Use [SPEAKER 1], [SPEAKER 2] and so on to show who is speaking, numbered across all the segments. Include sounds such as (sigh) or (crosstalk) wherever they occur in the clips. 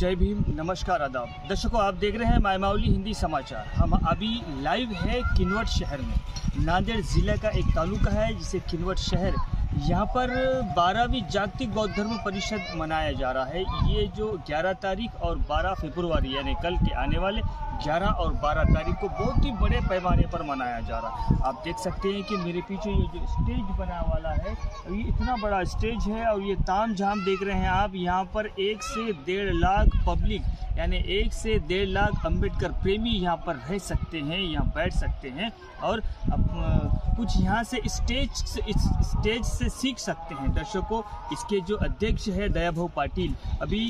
[SPEAKER 1] जय भीम, नमस्कार आदाब। दर्शकों, आप देख रहे हैं मायमावली हिंदी समाचार। हम अभी लाइव है किन्वट शहर में। नांदेड़ ज़िला का एक तालुका है, जिसे किनवट शहर यहाँ पर बारहवीं जागतिक बौद्ध धर्म परिषद मनाया जा रहा है। ये जो 11 तारीख और 12 फरवरी यानी कल के आने वाले 11 और 12 तारीख को बहुत ही बड़े पैमाने पर मनाया जा रहा है। आप देख सकते हैं कि मेरे पीछे ये जो स्टेज बना वाला है ये इतना बड़ा स्टेज है और ये ताम झाम देख रहे हैं आप यहाँ पर एक से डेढ़ लाख पब्लिक यानी एक से डेढ़ लाख अंबेडकर प्रेमी यहाँ पर रह सकते हैं यहाँ बैठ सकते हैं और अप, कुछ यहाँ से स्टेज स्टेज से सीख सकते हैं। दर्शकों, इसके जो अध्यक्ष है दयाभाऊ पाटिल, अभी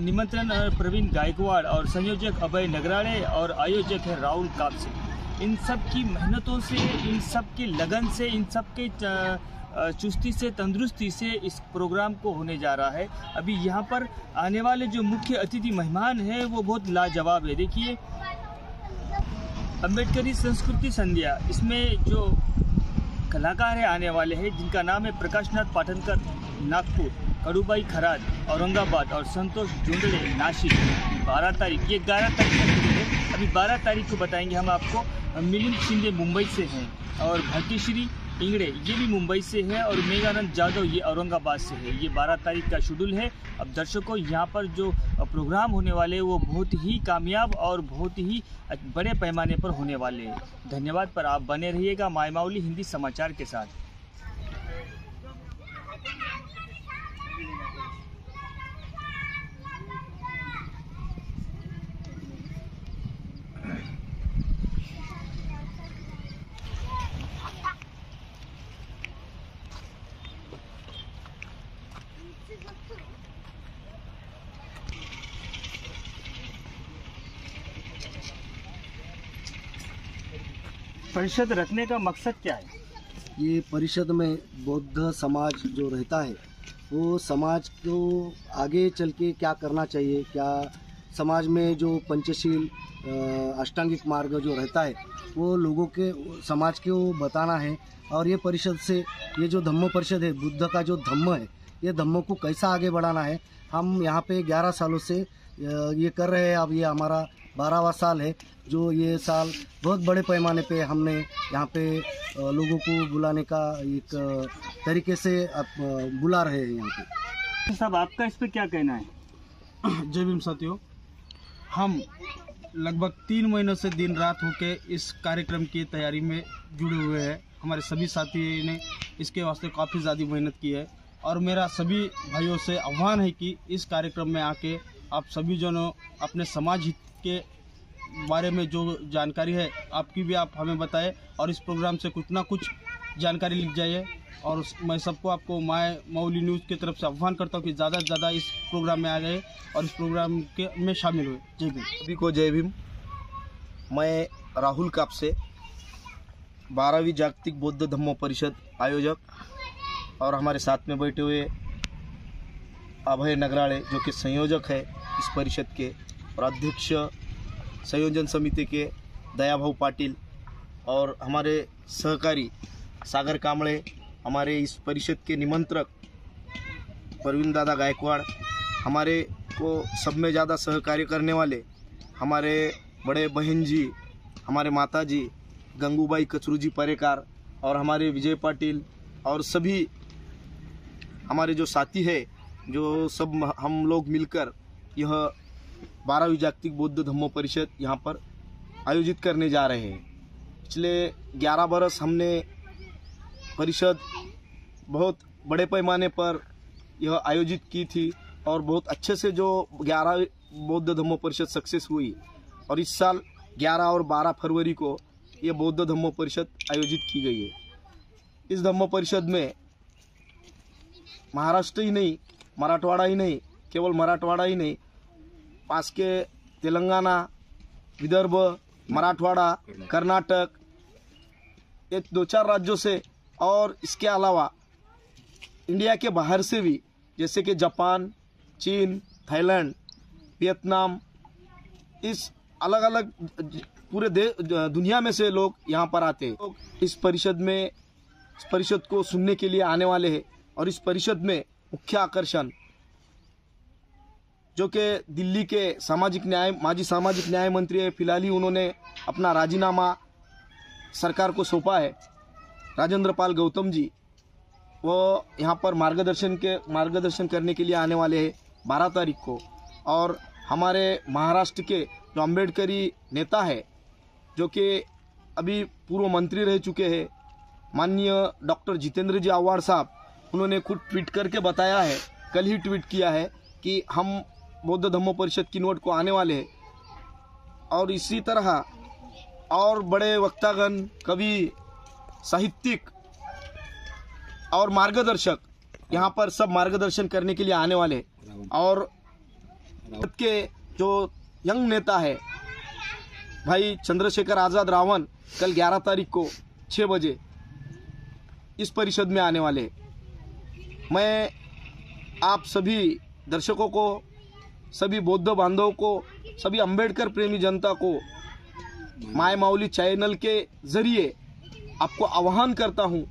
[SPEAKER 1] निमंत्रण प्रवीण गायकवाड़ और संयोजक अभय नगराड़े और आयोजक है राहुल कापसे। इन सब की मेहनतों से, इन सब की लगन से, इन सब के चुस्ती से, तंदुरुस्ती से इस प्रोग्राम को होने जा रहा है। अभी यहाँ पर आने वाले जो मुख्य अतिथि मेहमान हैं, वो बहुत लाजवाब है। देखिए अम्बेडकरी संस्कृति संध्या, इसमें जो कलाकार है, आने वाले हैं, जिनका नाम है प्रकाश नाथ पाटनकर, नागपुर कड़ूबाई खराज, औरंगाबाद और संतोष झुंडड़े नासिक। बारह तारीख, ये ग्यारह तारीख तक है। अभी बारह तारीख को बताएँगे हम आपको, मिलिंद शिंदे मुंबई से हैं और भाग्यश्री इंगड़े ये भी मुंबई से है और मेघानंद जादव ये औरंगाबाद से है। ये बारह तारीख का शेड्यूल है। अब दर्शकों, यहाँ पर जो प्रोग्राम होने वाले वो बहुत ही कामयाब और बहुत ही बड़े पैमाने पर होने वाले हैं। धन्यवाद पर आप बने रहिएगा मायमावली हिंदी समाचार के साथ। परिषद रखने का मकसद क्या है?
[SPEAKER 2] ये परिषद में बौद्ध समाज जो रहता है, वो समाज को आगे चल के क्या करना चाहिए? क्या समाज में जो पंचशील अष्टांगिक मार्ग जो रहता है, वो लोगों के, समाज को बताना है। और ये परिषद से, ये जो धम्म परिषद है, बुद्ध का जो धम्म है, ये धम्म को कैसा आगे बढ़ाना है? हम यहाँ पे 11 सालों से ये कर रहे हैं। अब ये हमारा बारहवा साल है जो ये साल बहुत बड़े पैमाने पे हमने यहाँ पे लोगों को बुलाने का एक तरीके से बुला रहे हैं यहाँ पे।
[SPEAKER 1] साहब आपका इस पर क्या कहना है? (coughs)
[SPEAKER 3] जय भीम साथियों हम लगभग तीन महीनों से दिन रात होके इस कार्यक्रम की तैयारी में जुड़े हुए हैं। हमारे सभी साथी ने इसके वास्ते काफ़ी ज़्यादा मेहनत की है और मेरा सभी भाइयों से आह्वान है कि इस कार्यक्रम में आके आप सभी जनों अपने समाज हित के बारे में जो जानकारी है, आपकी भी आप हमें बताएँ और इस प्रोग्राम से कुछ ना कुछ जानकारी लिख जाइए। और मैं सबको आपको माय मौली न्यूज़ की तरफ़ से आह्वान करता हूँ कि ज़्यादा से ज़्यादा इस प्रोग्राम में आ जाए और इस प्रोग्राम के, में शामिल हुए। जय भीम।
[SPEAKER 4] सभी को जय भीम। मैं राहुल काप से बारहवीं जागतिक बौद्ध धम्म परिषद आयोजक और हमारे साथ में बैठे हुए अभय नगराड़े, जो कि संयोजक है इस परिषद के और अध्यक्ष संयोजन समिति के दयाभाऊ पाटिल और हमारे सहकारी सागर कामड़े हमारे इस परिषद के निमंत्रक प्रवीण दादा गायकवाड़, हमारे को सब में ज़्यादा सहकार्य करने वाले हमारे बड़े बहन जी, हमारे माता जी, गंगूबाई कचरू जी परेकार और हमारे विजय पाटिल और सभी हमारे जो साथी है, जो सब हम लोग मिलकर यह बारहवीं जागतिक बौद्ध धम्मो परिषद यहाँ पर आयोजित करने जा रहे हैं। पिछले 11 बरस हमने परिषद बहुत बड़े पैमाने पर यह आयोजित की थी और बहुत अच्छे से जो 11 बौद्ध धम्मो परिषद सक्सेस हुई और इस साल 11 और 12 फरवरी को ये बौद्ध धम्मो परिषद आयोजित की गई है। इस धम्मो परिषद में महाराष्ट्र ही नहीं, मराठवाड़ा ही नहीं, केवल मराठवाड़ा ही नहीं पास के तेलंगाना, विदर्भ, मराठवाड़ा, कर्नाटक, ये दो चार राज्यों से और इसके अलावा इंडिया के बाहर से भी, जैसे कि जापान, चीन, थाईलैंड, वियतनाम, इस अलग अलग पूरे दुनिया में से लोग यहाँ पर आते हैं। लोग इस परिषद में, इस परिषद को सुनने के लिए आने वाले हैं और इस परिषद में मुख्य आकर्षण जो कि दिल्ली के सामाजिक न्याय, माजी सामाजिक न्याय मंत्री है, फ़िलहाल ही उन्होंने अपना राजीनामा सरकार को सौंपा है। राजेंद्र पाल गौतम जी, वो यहाँ पर मार्गदर्शन के, मार्गदर्शन करने के लिए आने वाले हैं बारह तारीख को। और हमारे महाराष्ट्र के जो अम्बेडकरी नेता है, जो कि अभी पूर्व मंत्री रह चुके हैं, माननीय डॉक्टर जितेंद्र जी आव्हाड साहब, उन्होंने खुद ट्वीट करके बताया है, कल ही ट्वीट किया है कि हम बौद्ध धम्म परिषद किनवट को आने वाले और इसी तरह और बड़े वक्तागण, कवि, साहित्यिक और मार्गदर्शक यहाँ पर सब मार्गदर्शन करने के लिए आने वाले और के जो यंग नेता है, भाई चंद्रशेखर आज़ाद रावण कल 11 तारीख को 6 बजे इस परिषद में आने वाले मैं आप सभी दर्शकों को सभी बौद्ध बांधवों को, सभी अंबेडकर प्रेमी जनता को माय माउली चैनल के ज़रिए आपको आह्वान करता हूँ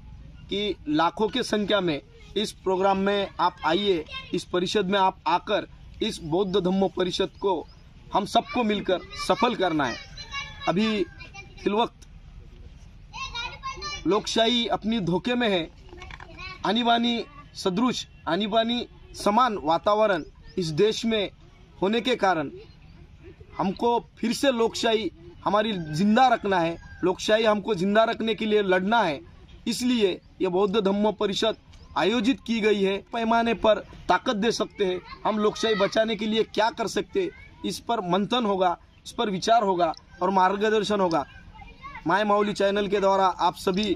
[SPEAKER 4] कि लाखों की संख्या में इस प्रोग्राम में आप आइए, इस परिषद में आप आकर इस बौद्ध धम्मो परिषद को हम सबको मिलकर सफल करना है। अभी फिल वक्त लोकशाही अपनी धोखे में है। आनी बानी सदृश, आनी बानी समान वातावरण इस देश में होने के कारण हमको फिर से लोकशाही, हमारी ज़िंदा रखना है। लोकशाही हमको ज़िंदा रखने के लिए लड़ना है। इसलिए यह बौद्ध धम्म परिषद आयोजित की गई है। पैमाने पर ताकत दे सकते हैं। हम लोकशाही बचाने के लिए क्या कर सकते इस पर मंथन होगा, इस पर विचार होगा और मार्गदर्शन होगा। माय माउली चैनल के द्वारा आप सभी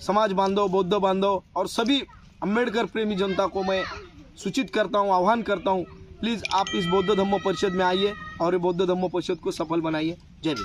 [SPEAKER 4] समाज बांधव, बौद्ध बांधव और सभी अंबेडकर प्रेमी जनता को मैं सूचित करता हूँ, आह्वान करता हूँ प्लीज़ आप इस बौद्ध धम्म परिषद में आइए और बौद्ध धम्म परिषद को सफल बनाइए। जय भीम।